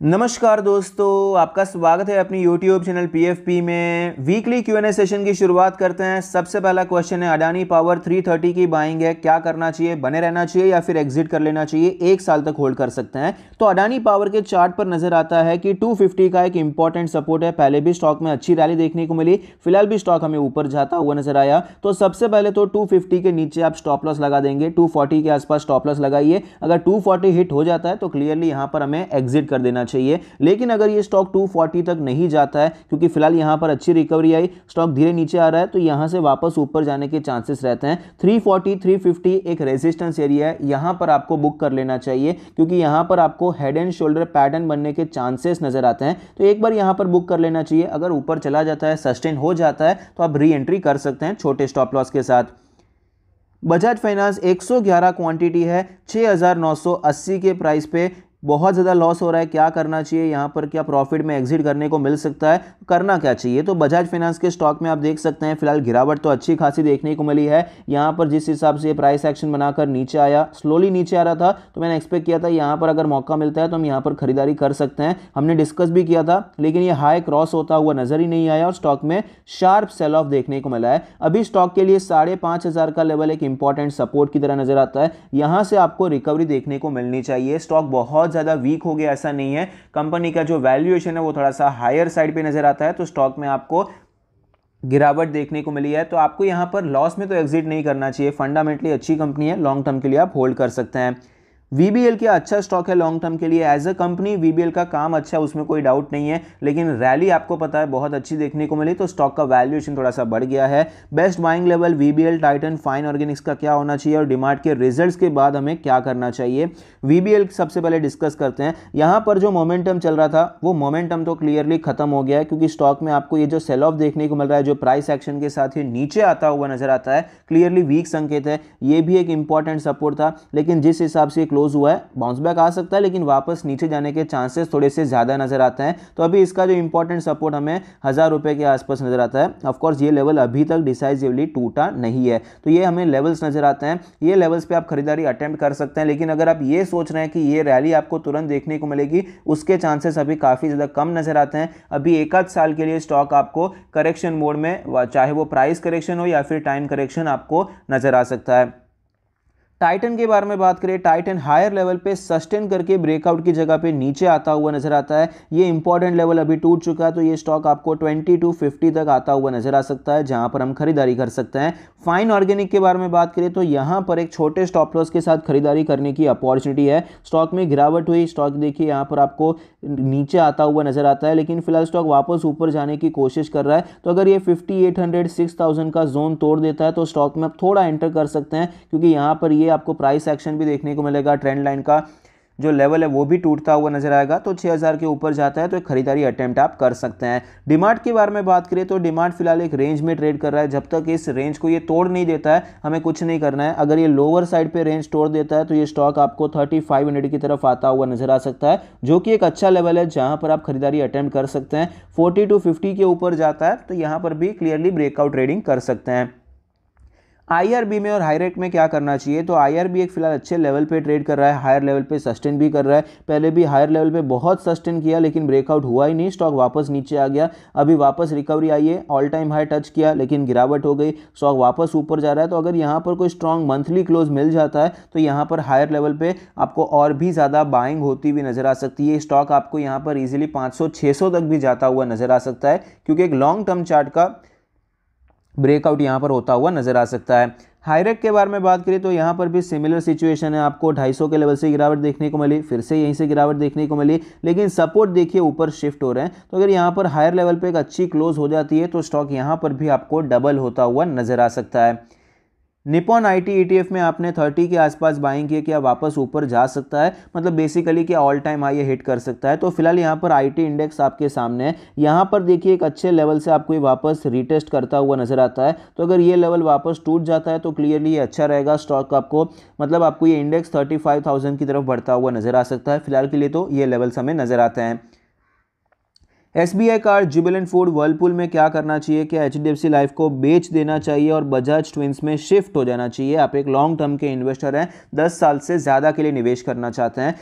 नमस्कार दोस्तों, आपका स्वागत है अपनी YouTube चैनल PFP में। वीकली क्यू एन सेशन की शुरुआत करते हैं। सबसे पहला क्वेश्चन है अडानी पावर 330 की बाइंग है। क्या करना चाहिए? बने रहना चाहिए या फिर एग्जिट कर लेना चाहिए? एक साल तक होल्ड कर सकते हैं। तो अडानी पावर के चार्ट पर नज़र आता है कि 250 का एक इंपॉर्टेंट सपोर्ट है। पहले भी स्टॉक में अच्छी रैली देखने को मिली। फ़िलहाल भी स्टॉक हमें ऊपर जाता हुआ नज़र आया। तो सबसे पहले तो टू के नीचे आप स्टॉप लॉस लगा देंगे। टू के आसपास स्टॉप लॉस लगाइए। अगर टू हिट हो जाता है तो क्लियरली यहाँ पर हमें एग्जिट कर देना चाहिए। लेकिन अगर ये स्टॉक 240 तक नहीं जाता है, क्योंकि फ़िलहाल यहाँ पर अच्छी रिकवरी आई स्टॉक धीरे नीचे आ रहा है तो यहाँ से वापस ऊपर जाने के चांसेस रहते हैं। 340 350 एक रेजिस्टेंस एरिया है, यहाँ पर आपको बुक कर लेना चाहिए, क्योंकि यहाँ पर आपको हेड एंड शोल्डर पैटर्न बनने के चांसेस नज़र आते हैं। तो एक बार यहाँ पर बुक कर लेना चाहिए। अगर ऊपर चला जाता है सस्टेन हो जाता है तो आप री एंट्री कर सकते हैं छोटे स्टॉप लॉस के साथ। बजाज फाइनेंस 111 क्वांटिटी है 6980 के प्राइस पे। बहुत ज़्यादा लॉस हो रहा है, क्या करना चाहिए, यहाँ पर क्या प्रॉफिट में एग्जिट करने को मिल सकता है, करना क्या चाहिए? तो बजाज फाइनेंस के स्टॉक में आप देख सकते हैं, फ़िलहाल गिरावट तो अच्छी खासी देखने को मिली है। यहाँ पर जिस हिसाब से प्राइस एक्शन बनाकर नीचे आया स्लोली नीचे आ रहा था तो मैंने एक्सपेक्ट किया था यहाँ पर अगर मौका मिलता है तो हम यहाँ पर खरीदारी कर सकते हैं। हमने डिस्कस भी किया था, लेकिन ये हाई क्रॉस होता हुआ नज़र ही नहीं आया और स्टॉक में शार्प सेल ऑफ़ देखने को मिला है। अभी स्टॉक के लिए साढ़े पाँच हज़ार का लेवल एक इंपॉर्टेंट सपोर्ट की तरह नज़र आता है। यहाँ से आपको रिकवरी देखने को मिलनी चाहिए। स्टॉक बहुत ज़्यादा वीक हो गया, ऐसा नहीं है। कंपनी का जो वैल्यूएशन है, वो थोड़ा सा हायर साइड पे नज़र आता है तो स्टॉक में आपको गिरावट देखने को मिली है। तो आपको यहाँ पर लॉस में तो एग्जिट नहीं करना चाहिए। फंडामेंटली अच्छी कंपनी है लॉन्ग टर्म के लिए आप होल्ड कर सकते हैं। वीबीएल क्या अच्छा स्टॉक है लॉन्ग टर्म के लिए. एज अ कंपनी वीबीएल का काम अच्छा है, उसमें कोई डाउट नहीं है. लेकिन रैली आपको पता है, बहुत अच्छी देखने को मिली तो स्टॉक का वैल्यूएशन थोड़ा सा बढ़ गया है. Best buying level VBL Titan Fine Organics का क्या होना चाहिए और डिमांड के रिजल्ट्स के बाद हमें क्या करना चाहिए? वीबीएल सबसे पहले डिस्कस करते हैं. यहाँ पर जो मोमेंटम चल रहा था, वो मोमेंटम तो क्लियरली खत्म हो गया है, क्योंकि स्टॉक में आपको ये जो सेल ऑफ़ देखने को मिल रहा है, जो प्राइस एक्शन के साथ ही नीचे आता हुआ नज़र आता है क्लियरली वीक संकेत है. ये भी एक इंपॉर्टेंट सपोर्ट था, लेकिन जिस हिसाब से क्लोज हुआ है बाउंस बैक आ सकता है, लेकिन वापस नीचे जाने के चांसेस थोड़े से ज़्यादा नज़र आते हैं। तो अभी इसका जो इंपॉर्टेंट सपोर्ट हमें हज़ार रुपए के आसपास नज़र आता है। ऑफकोर्स ये लेवल अभी तक डिसाइसिवली टूटा नहीं है। तो ये हमें लेवल्स नज़र आते हैं। ये लेवल्स पर आप खरीदारी अटेम्प्ट कर सकते हैं, लेकिन अगर आप ये सोच रहे हैं कि ये रैली आपको तुरंत देखने को मिलेगी, उसके चांसेस अभी काफ़ी ज़्यादा कम नज़र आते हैं। अभी एक आध साल के लिए स्टॉक आपको करेक्शन मोड में, चाहे वो प्राइस करेक्शन हो या फिर टाइम करेक्शन आपको नज़र आ सकता है। टाइटन के बारे में बात करें टाइटन हायर लेवल पे सस्टेन करके ब्रेकआउट की जगह पे नीचे आता हुआ नज़र आता है। ये इंपॉर्टेंट लेवल अभी टूट चुका है तो ये स्टॉक आपको 20 टू 50 तक आता हुआ नज़र आ सकता है, जहाँ पर हम खरीदारी कर सकते हैं। फाइन ऑर्गेनिक के बारे में बात करें तो यहाँ पर एक छोटे स्टॉप लॉस के साथ खरीदारी करने की अपॉर्चुनिटी है। स्टॉक में गिरावट हुई स्टॉक देखिए यहाँ पर आपको नीचे आता हुआ नज़र आता है, लेकिन फ़िलहाल स्टॉक वापस ऊपर जाने की कोशिश कर रहा है। तो अगर ये फिफ्टी एट का जोन तोड़ देता है तो स्टॉक में आप थोड़ा एंटर कर सकते हैं, क्योंकि यहाँ पर ये आपको प्राइस एक्शन भी देखने को मिलेगा ट्रेंड लाइन का जो लेवल है वो भी टूटता हुआ नज़र आएगा। तो 6000 के ऊपर जाता है तो एक खरीदारी अटेम्प्ट आप कर सकते हैं। डिमांड के बारे में बात करें तो डिमांड फ़िलहाल एक रेंज में ट्रेड कर रहा है। जब तक इस रेंज को ये तोड़ नहीं देता है, हमें कुछ नहीं करना है। अगर ये लोअर साइड पे रेंज तोड़ देता है तो ये स्टॉक आपको थर्टी की तरफ़ आता हुआ नज़र आ सकता है, जो कि एक अच्छा लेवल है जहाँ पर आप खरीदारी अटेम्प्ट कर सकते हैं। फोर्टी टू फिफ्टी के ऊपर जाता है तो यहाँ पर भी क्लियरली ब्रेकआउट ट्रेडिंग कर सकते हैं। आईआरबी में और हाईरेट में क्या करना चाहिए? तो आईआरबी एक फ़िलहाल अच्छे लेवल पे ट्रेड कर रहा है हायर लेवल पे सस्टेन भी कर रहा है। पहले भी हायर लेवल पे बहुत सस्टेन किया, लेकिन ब्रेकआउट हुआ ही नहीं। स्टॉक वापस नीचे आ गया। अभी वापस रिकवरी आई है ऑल टाइम हाई टच किया, लेकिन गिरावट हो गई। स्टॉक वापस ऊपर जा रहा है। तो अगर यहाँ पर कोई स्ट्रॉन्ग मंथली क्लोज मिल जाता है तो यहाँ पर हायर लेवल पर आपको और भी ज़्यादा बाइंग होती हुई नज़र आ सकती है। स्टॉक आपको यहाँ पर ईजिली पाँच सौ तक भी जाता हुआ नज़र आ सकता है, क्योंकि एक लॉन्ग टर्म चार्ट का ब्रेकआउट यहाँ पर होता हुआ नज़र आ सकता है। हाईरेक के बारे में बात करें तो यहाँ पर भी सिमिलर सिचुएशन है। आपको 250 के लेवल से गिरावट देखने को मिली, फिर से यहीं से गिरावट देखने को मिली, लेकिन सपोर्ट देखिए ऊपर शिफ्ट हो रहे हैं। तो अगर यहाँ पर हायर लेवल पे एक अच्छी क्लोज हो जाती है तो स्टॉक यहाँ पर भी आपको डबल होता हुआ नज़र आ सकता है। निपॉन आईटी ईटीएफ में आपने 30 के आसपास बाइंग किया क्या वापस ऊपर जा सकता है। मतलब बेसिकली क्या ऑल टाइम हाई हिट कर सकता है। तो फ़िलहाल यहाँ पर आईटी इंडेक्स आपके सामने है। यहाँ पर देखिए एक अच्छे लेवल से आपको ये वापस रिटेस्ट करता हुआ नज़र आता है। तो अगर ये लेवल वापस टूट जाता है तो क्लियरली ये अच्छा रहेगा। स्टॉक आपको मतलब आपको ये इंडेक्स थर्टी की तरफ़ बढ़ता हुआ नज़र आ सकता है। फ़िलहाल के लिए तो ये लेवल्स हमें नज़र आते हैं। S B I card Jubilant Food Whirlpool में क्या करना चाहिए? क्या H D F C life को बेच देना चाहिए और बजाज ट्विंस में शिफ्ट हो जाना चाहिए? आप एक लॉन्ग टर्म के इन्वेस्टर हैं, दस साल से ज़्यादा के लिए निवेश करना चाहते हैं।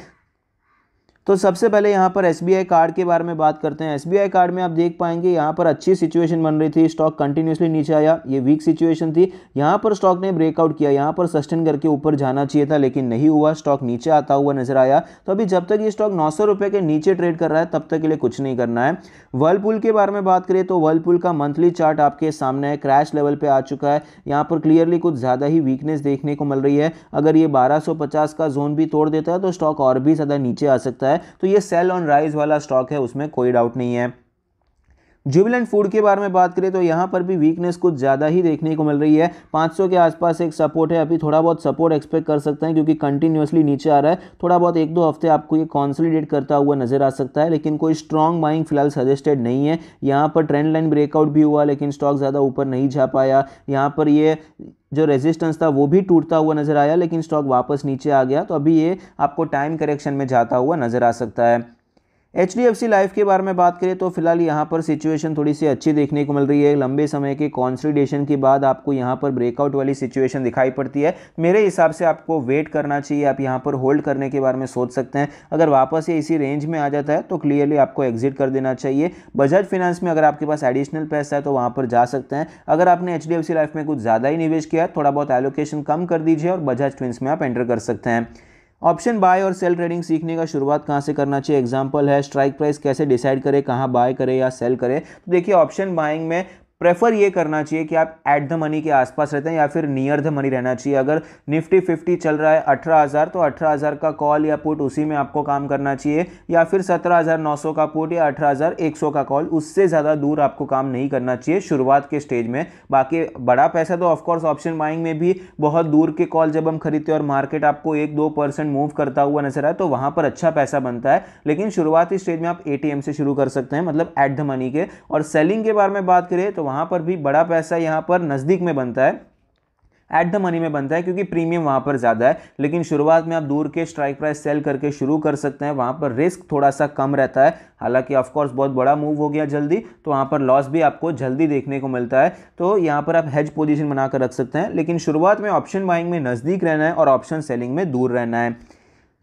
तो सबसे पहले यहाँ पर SBI कार्ड के बारे में बात करते हैं। SBI कार्ड में आप देख पाएँगे यहाँ पर अच्छी सिचुएशन बन रही थी। स्टॉक कंटिन्यूसली नीचे आया। ये वीक सिचुएशन थी। यहाँ पर स्टॉक ने ब्रेकआउट किया। यहाँ पर सस्टेन करके ऊपर जाना चाहिए था, लेकिन नहीं हुआ। स्टॉक नीचे आता हुआ नज़र आया। तो अभी जब तक ये स्टॉक नौ के नीचे ट्रेड कर रहा है, तब तक के लिए कुछ नहीं करना है। वर्लपुल के बारे में बात करें तो वर्लपुल का मंथली चार्ट आपके सामने है। क्रैश लेवल पे आ चुका है। यहाँ पर क्लियरली कुछ ज़्यादा ही वीकनेस देखने को मिल रही है। अगर ये 1250 का जोन भी तोड़ देता है तो स्टॉक और भी ज़्यादा नीचे आ सकता है। तो ये सेल ऑन राइज वाला स्टॉक है उसमें कोई डाउट नहीं है। जुबिलेंट फ़ूड के बारे में बात करें तो यहाँ पर भी वीकनेस कुछ ज़्यादा ही देखने को मिल रही है। 500 के आसपास एक सपोर्ट है। अभी थोड़ा बहुत सपोर्ट एक्सपेक्ट कर सकते हैं क्योंकि कंटिन्यूसली नीचे आ रहा है। थोड़ा बहुत एक दो हफ़्ते आपको ये कॉन्सोलिडेट करता हुआ नज़र आ सकता है, लेकिन कोई स्ट्रॉन्ग बाइंग फ़िलहाल सजेस्टेड नहीं है। यहाँ पर ट्रेंड लाइन ब्रेकआउट भी हुआ, लेकिन स्टॉक ज़्यादा ऊपर नहीं जा पाया। यहाँ पर ये जो रेजिस्टेंस था, वो भी टूटता हुआ नज़र आया, लेकिन स्टॉक वापस नीचे आ गया। तो अभी ये आपको टाइम करेक्शन में जाता हुआ नज़र आ सकता है। एच डी लाइफ के बारे में बात करें तो फ़िलहाल यहाँ पर सिचुएशन थोड़ी सी अच्छी देखने को मिल रही है। लंबे समय के कॉन्सोलिडेशन के बाद आपको यहाँ पर ब्रेकआउट वाली सिचुएशन दिखाई पड़ती है। मेरे हिसाब से आपको वेट करना चाहिए। आप यहाँ पर होल्ड करने के बारे में सोच सकते हैं। अगर वापस ये इसी रेंज में आ जाता है तो क्लियरली आपको एग्जिट कर देना चाहिए। बजाज फिनेंस में अगर आपके पास एडिशनल पैसा है तो वहाँ पर जा सकते हैं। अगर आपने एच लाइफ में कुछ ज़्यादा ही निवेश किया है, थोड़ा बहुत एलोकेशन कम कर दीजिए और बजाज ट्विंस में आप एंटर कर सकते हैं। ऑप्शन बाय और सेल ट्रेडिंग सीखने का शुरुआत कहाँ से करना चाहिए? एग्ज़ाम्पल है स्ट्राइक प्राइस कैसे डिसाइड करें, कहाँ बाय करें या सेल करें? तो देखिए ऑप्शन बाइंग में प्रेफर ये करना चाहिए कि आप एट द मनी के आसपास रहते हैं या फिर नियर द मनी रहना चाहिए। अगर निफ्टी फिफ्टी चल रहा है अठारह हज़ार तो अठारह हज़ार का कॉल या पुट उसी में आपको काम करना चाहिए। या फिर सत्रह हज़ार नौ सौ का पुट या अठारह हज़ार एक सौ का कॉल उससे ज़्यादा दूर आपको काम नहीं करना चाहिए शुरुआत के स्टेज में। बाकी बड़ा पैसा तो ऑफकोर्स ऑप्शन बाइंग में भी बहुत दूर के कॉल जब हम खरीदते हैं और मार्केट आपको एक दो परसेंट मूव करता हुआ नज़र आए तो वहाँ पर अच्छा पैसा बनता है। लेकिन शुरुआती स्टेज में आप एटीएम से शुरू कर सकते हैं मतलब एट द मनी के। और सेलिंग के बारे में बात करें तो वहाँ पर भी बड़ा पैसा यहाँ पर नज़दीक में बनता है एट द मनी में बनता है, क्योंकि प्रीमियम वहाँ पर ज़्यादा है। लेकिन शुरुआत में आप दूर के स्ट्राइक प्राइस सेल करके शुरू कर सकते हैं, वहाँ पर रिस्क थोड़ा सा कम रहता है। हालाँकि ऑफकोर्स बहुत बड़ा मूव हो गया जल्दी तो वहाँ पर लॉस भी आपको जल्दी देखने को मिलता है। तो यहाँ पर आप हेज पोजीशन बनाकर रख सकते हैं, लेकिन शुरुआत में ऑप्शन बाइंग में नज़दीक रहना है और ऑप्शन सेलिंग में दूर रहना है।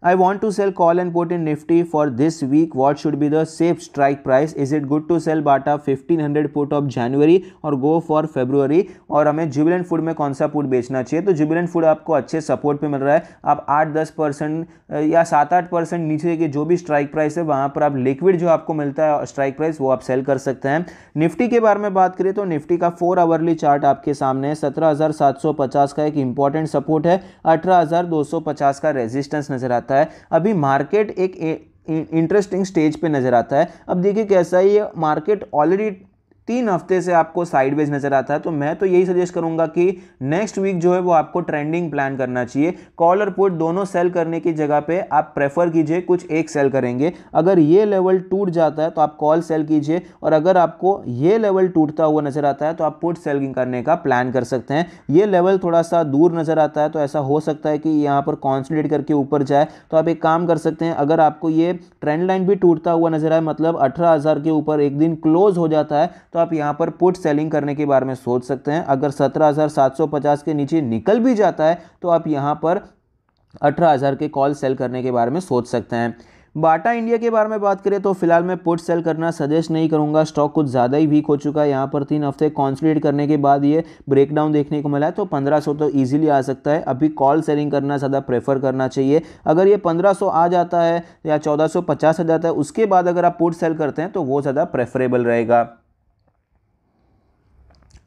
I want to sell call and put in Nifty for this week. What should be the safe strike price? Is it good to sell Bata? 1500 put of January और go for February? और हमें Jubilant food में कौन सा put बेचना चाहिए? तो Jubilant food आपको अच्छे सपोर्ट पे मिल रहा है। आप आठ दस परसेंट या सात आठ परसेंट नीचे के जो भी स्ट्राइक प्राइस है, वहाँ पर आप लिक्विड जो आपको मिलता है स्ट्राइक प्राइस वो आप सेल कर सकते हैं। निफ्टी के बारे में बात करें तो निफ्टी का फोर आवरली चार्ट आपके सामने है। सत्रह का एक इंपॉर्टेंट सपोर्ट है। अठारह का रेजिस्टेंस नज़र आता है। है। अभी मार्केट एक इंटरेस्टिंग स्टेज पे नज़र आता है। अब देखिए कैसा है, ये मार्केट ऑलरेडी तीन हफ़्ते से आपको साइडवेज नज़र आता है तो मैं तो यही सजेस्ट करूँगा कि नेक्स्ट वीक जो है वो आपको ट्रेंडिंग प्लान करना चाहिए। कॉल और पुट दोनों सेल करने की जगह पे आप प्रेफर कीजिए, कुछ एक सेल करेंगे। अगर ये लेवल टूट जाता है तो आप कॉल सेल कीजिए। और अगर आपको ये लेवल टूटता हुआ नज़र आता है तो आप पुट सेलिंग करने का प्लान कर सकते हैं। ये लेवल थोड़ा सा दूर नज़र आता है तो ऐसा हो सकता है कि यहाँ पर कॉन्सनट्रेट करके ऊपर जाए। तो आप एक काम कर सकते हैं, अगर आपको ये ट्रेंड लाइन भी टूटता हुआ नज़र आए मतलब अठारह के ऊपर एक दिन क्लोज हो जाता है तो आप यहाँ पर पुट सेलिंग करने के बारे में सोच सकते हैं। अगर 17,750 के नीचे निकल भी जाता है तो आप यहाँ पर 18,000 के कॉल सेल करने के बारे में सोच सकते हैं। बाटा इंडिया के बारे में बात करें तो फ़िलहाल मैं पुट सेल करना सजेस्ट नहीं करूँगा। स्टॉक कुछ ज़्यादा ही वीक हो चुका है। यहाँ पर तीन हफ़्ते कॉन्सोलिडेट करने के बाद ये ब्रेकडाउन देखने को मिला है तो 1500 तो इजीली आ सकता है। अभी कॉल सेलिंग करना ज़्यादा प्रेफर करना चाहिए। अगर ये 1500 आ जाता है या 1450 आ जाता है उसके बाद अगर आप पुट सेल करते हैं तो वो ज़्यादा प्रेफरेबल रहेगा।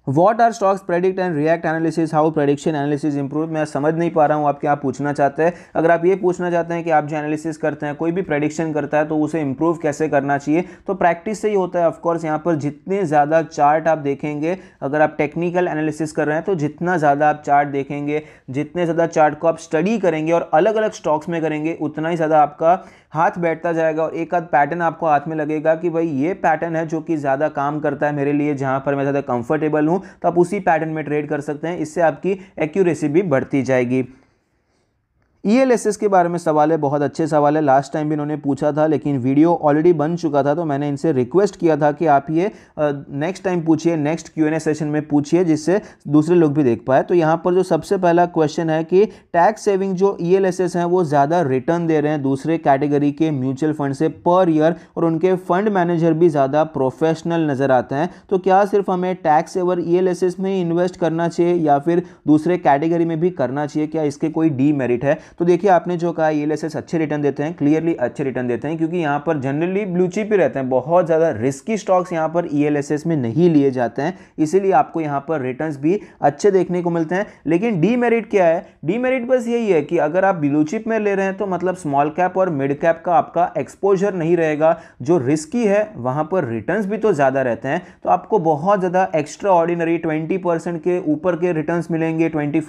What are stocks predict and react analysis how prediction analysis improve मैं समझ नहीं पा रहा हूँ, आप क्या पूछना चाहते हैं? अगर आप ये पूछना चाहते हैं कि आप जो एनालिसिस करते हैं, कोई भी प्रेडिक्शन करता है तो उसे इंप्रूव कैसे करना चाहिए? तो प्रैक्टिस से ही होता है ऑफकोर्स यहाँ पर जितने ज़्यादा चार्ट आप देखेंगे, अगर आप टेक्निकल एनालिसिस कर रहे हैं तो जितना ज़्यादा आप चार्ट देखेंगे, जितने ज़्यादा चार्ट को आप स्टडी करेंगे और अलग अलग स्टॉक्स में करेंगे, उतना ही ज़्यादा आपका हाथ बैठता जाएगा और एक आध पैटर्न आपको हाथ में लगेगा कि भाई ये पैटर्न है जो कि ज़्यादा काम करता है मेरे लिए, जहाँ पर मैं ज़्यादा कंफर्टेबल हूँ तो आप उसी पैटर्न में ट्रेड कर सकते हैं, इससे आपकी एक्यूरेसी भी बढ़ती जाएगी। ई e के बारे में सवाल है, बहुत अच्छे सवाल है। लास्ट टाइम भी इन्होंने पूछा था, लेकिन वीडियो ऑलरेडी बन चुका था तो मैंने इनसे रिक्वेस्ट किया था कि आप ये नेक्स्ट टाइम पूछिए next Q and A session में पूछिए, जिससे दूसरे लोग भी देख पाए। तो यहाँ पर जो सबसे पहला क्वेश्चन है कि टैक्स सेविंग जो ई e हैं, वो ज़्यादा रिटर्न दे रहे हैं दूसरे कैटेगरी के म्यूचुअल फंड से पर ईयर और उनके फंड मैनेजर भी ज़्यादा प्रोफेशनल नज़र आते हैं। तो क्या सिर्फ़ हमें टैक्स सेवर ELSS में ही इन्वेस्ट करना चाहिए, या फिर दूसरे कैटेगरी में भी करना चाहिए? क्या इसके कोई डी मेरिट है? तो देखिए, आपने जो कहा ईएलएसएस अच्छे रिटर्न देते हैं क्लियरली अच्छे रिटर्न देते हैं, क्योंकि यहाँ पर जनरली ब्लू चिप ही रहते हैं। बहुत ज़्यादा रिस्की स्टॉक्स यहाँ पर ईएलएसएस में नहीं लिए जाते हैं। इसीलिए आपको यहाँ पर रिटर्न भी अच्छे देखने को मिलते हैं। लेकिन डी मेरिट क्या है? डी मेरिट बस यही है कि अगर आप ब्लू चिप में ले रहे हैं तो मतलब स्मॉल कैप और मिड कैप का आपका एक्सपोजर नहीं रहेगा। जो रिस्की है, वहाँ पर रिटर्न भी तो ज़्यादा रहते हैं। तो आपको बहुत ज़्यादा एक्स्ट्रा ऑर्डिनरी ट्वेंटी के ऊपर के रिटर्न मिलेंगे ट्वेंटी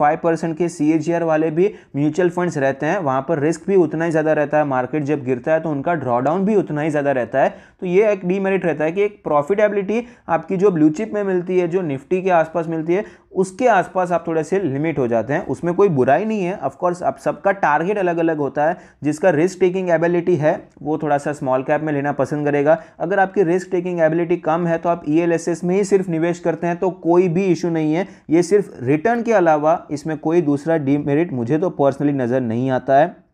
के सी वाले भी म्यूचुअल फंड्स रहते हैं, वहाँ पर रिस्क भी उतना ही ज़्यादा रहता है मार्केट जब गिरता है तो उनका ड्रॉडाउन भी उतना ही ज़्यादा रहता है। तो ये एक डीमेरिट रहता है कि एक प्रॉफिटेबिलिटी आपकी जो ब्लू चिप में मिलती है, जो निफ्टी के आसपास मिलती है, उसके आसपास आप थोड़े से लिमिट हो जाते हैं। उसमें कोई बुराई नहीं है। ऑफकोर्स आप सबका टारगेट अलग अलग होता है, जिसका रिस्क टेकिंग एबिलिटी है, वो थोड़ा सा स्मॉल कैप में लेना पसंद करेगा। अगर आपकी रिस्क टेकिंग एबिलिटी कम है तो आप ई e में ही सिर्फ़ निवेश करते हैं तो कोई भी इशू नहीं है। ये सिर्फ़ रिटर्न के अलावा इसमें कोई दूसरा डीमेरिट मुझे तो पर्सनली नज़र नहीं आता है।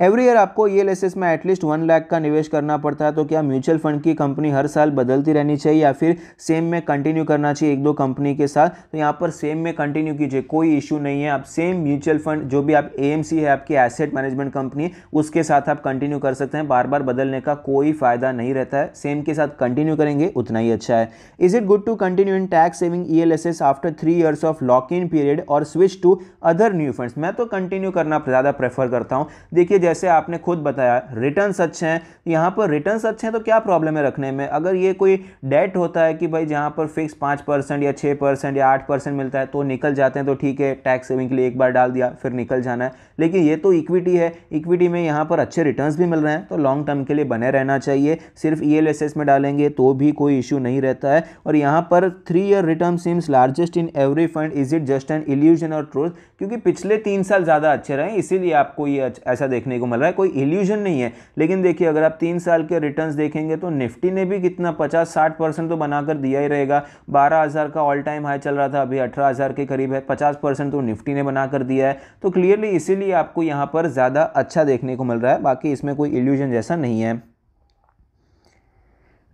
एवरी ईयर आपको ई e में एटलीस्ट वन लाख का निवेश करना पड़ता है तो क्या म्यूचुअल फंड की कंपनी हर साल बदलती रहनी चाहिए या फिर सेम में कंटिन्यू करना चाहिए एक दो कंपनी के साथ? तो यहाँ पर सेम में कंटिन्यू कीजिए, कोई इशू नहीं है। आप सेम म्यूचुअल फंड जो भी आप ए है, आपकी एसेट मैनेजमेंट कंपनी उसके साथ आप कंटिन्यू कर सकते हैं। बार बार बदलने का कोई फ़ायदा नहीं रहता है। सेम के साथ कंटिन्यू करेंगे, उतना ही अच्छा है। Is it good to continue in tax saving ELSS after three years of lock in period और switch to other new funds मैं तो कंटिन्यू करना ज़्यादा प्रेफर करता हूँ। देखिए जैसे आपने खुद बताया रिटर्न्स अच्छे हैं, यहाँ पर रिटर्न्स अच्छे हैं तो क्या प्रॉब्लम है रखने में? अगर ये कोई डेट होता है कि भाई जहाँ पर फिक्स पाँच परसेंट या छः परसेंट या आठ परसेंट मिलता है तो निकल जाते हैं तो ठीक है टैक्स सेविंग के लिए एक बार डाल दिया, फिर निकल जाना है। लेकिन ये तो इक्विटी है इक्विटी में यहाँ पर अच्छे रिटर्न्स भी मिल रहे हैं तो लॉन्ग टर्म के लिए बने रहना चाहिए। सिर्फ़ ई e में डालेंगे तो भी कोई इशू नहीं रहता है। और यहाँ पर three year return seems largest in every fund is it just an illusion और ट्रूथ क्योंकि पिछले तीन साल ज़्यादा अच्छे रहे, इसीलिए आपको ये ऐसा देखने को मिल रहा है, कोई इल्यूजन नहीं है। लेकिन देखिए, अगर आप तीन साल के रिटर्न्स देखेंगे तो निफ्टी ने भी कितना पचास साठ परसेंट तो बनाकर दिया ही रहेगा। बारह हज़ार का ऑल टाइम हाई चल रहा था, अभी अठारह हज़ार के करीब है, पचास परसेंट तो निफ्टी ने बनाकर दिया है। तो क्लियरली इसीलिए आपको यहाँ पर ज़्यादा अच्छा देखने को मिल रहा है, बाकी इसमें कोई इल्यूजन जैसा नहीं है।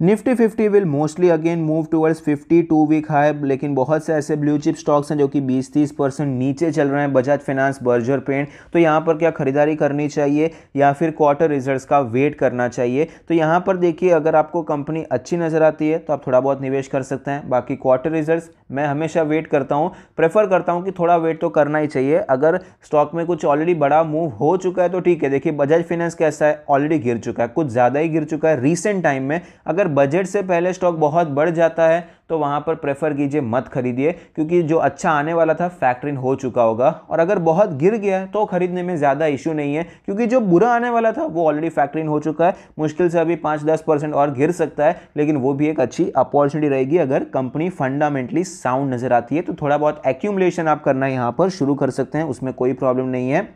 Nifty fifty will mostly again move towards fifty two week high लेकिन बहुत से ऐसे ब्लू चिप स्टॉक्स हैं जो कि 20-30 परसेंट नीचे चल रहे हैं बजाज फाइनेंस बर्जर पेंट तो यहाँ पर क्या खरीदारी करनी चाहिए या फिर क्वार्टर रिजल्ट्स का वेट करना चाहिए? तो यहाँ पर देखिए, अगर आपको कंपनी अच्छी नज़र आती है तो आप थोड़ा बहुत निवेश कर सकते हैं। बाकी क्वार्टर रिज़ल्ट मैं हमेशा वेट करता हूँ। प्रेफर करता हूँ कि थोड़ा वेट तो करना ही चाहिए। अगर स्टॉक में कुछ ऑलरेडी बड़ा मूव हो चुका है तो ठीक है। देखिए बजाज फाइनेंस कैसा है? ऑलरेडी गिर चुका है, कुछ ज़्यादा ही गिर चुका है। रिसेंट टाइम में अगर अगर बजट से पहले स्टॉक बहुत बढ़ जाता है तो वहाँ पर प्रेफर कीजिए मत खरीदिए, क्योंकि जो अच्छा आने वाला था फैक्ट्रिन हो चुका होगा। और अगर बहुत गिर गया तो खरीदने में ज़्यादा इशू नहीं है, क्योंकि जो बुरा आने वाला था, वो ऑलरेडी फैक्ट्रिन हो चुका है। मुश्किल से अभी पाँच दस परसेंट और गिर सकता है, लेकिन वो भी एक अच्छी अपॉर्चुनिटी रहेगी। अगर कंपनी फंडामेंटली साउंड नज़र आती है तो थोड़ा बहुत एक्यूमलेशन आप करना यहाँ पर शुरू कर सकते हैं, उसमें कोई प्रॉब्लम नहीं है।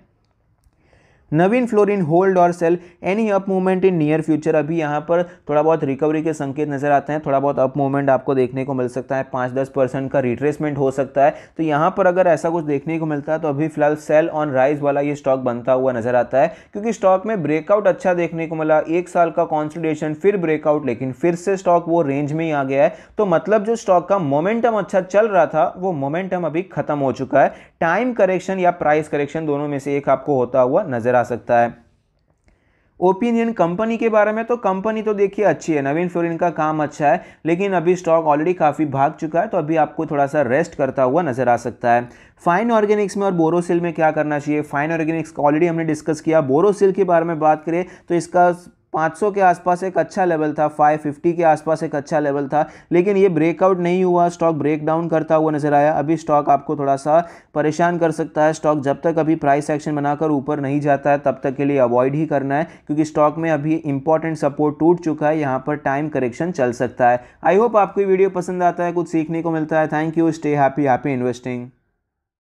नवीन फ्लोरिन होल्ड और sell any up movement in near future अभी यहाँ पर थोड़ा बहुत रिकवरी के संकेत नज़र आते हैं, थोड़ा बहुत अप मूवमेंट आपको देखने को मिल सकता है, पाँच दस परसेंट का रिट्रेसमेंट हो सकता है। तो यहाँ पर अगर ऐसा कुछ देखने को मिलता है तो अभी फ़िलहाल सेल ऑन राइज वाला ये स्टॉक बनता हुआ नज़र आता है, क्योंकि स्टॉक में ब्रेकआउट अच्छा देखने को मिला, एक साल का कॉन्सल्टेशन फिर ब्रेकआउट लेकिन फिर से स्टॉक वो रेंज में ही आ गया है। तो मतलब जो स्टॉक का मोमेंटम अच्छा चल रहा था, वो मोमेंटम अभी खत्म हो चुका है। टाइम करेक्शन या प्राइस करेक्शन दोनों में से एक आपको होता हुआ नज़र आ सकता है। ओपिनियन कंपनी के बारे में तो कंपनी तो देखिए अच्छी है। नवीन फ्लोरिन का काम अच्छा है, लेकिन अभी स्टॉक ऑलरेडी काफ़ी भाग चुका है तो अभी आपको थोड़ा सा रेस्ट करता हुआ नज़र आ सकता है। फाइन ऑर्गेनिक्स में और बोरोसिल में क्या करना चाहिए? फाइन ऑर्गेनिक्स ऑलरेडी हमने डिस्कस किया। बोरोसिल के बारे में बात करें तो इसका 500 के आसपास एक अच्छा लेवल था 550 के आसपास एक अच्छा लेवल था, लेकिन ये ब्रेकआउट नहीं हुआ। स्टॉक ब्रेक डाउन करता हुआ नज़र आया। अभी स्टॉक आपको थोड़ा सा परेशान कर सकता है। स्टॉक जब तक अभी प्राइस एक्शन बनाकर ऊपर नहीं जाता है, तब तक के लिए अवॉइड ही करना है, क्योंकि स्टॉक में अभी इंपॉर्टेंट सपोर्ट टूट चुका है। यहाँ पर टाइम करेक्शन चल सकता है। आई होप आपको वीडियो पसंद आता है। कुछ सीखने को मिलता है। Thank you stay happy happy investing